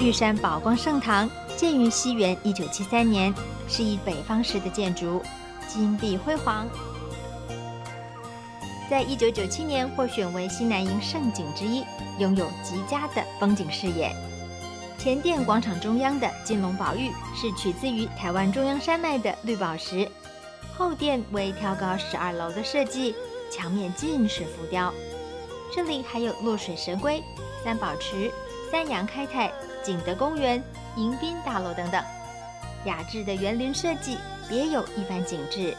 玉山宝光圣堂建于西元一九七三年，是以北方式的建筑，金碧辉煌。在一九九七年获选为西南营胜景之一，拥有极佳的风景视野。前殿广场中央的金龙宝玉是取自于台湾中央山脉的绿宝石，后殿为挑高十二楼的设计，墙面尽是浮雕。这里还有落水神龟、三宝池、三阳开泰、景德公园、迎宾大楼等等，雅致的园林设计别有一番景致。